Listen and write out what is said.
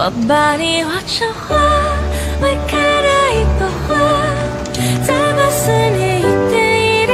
我把你画成花，未开的一朵花，再把思念一点一滴。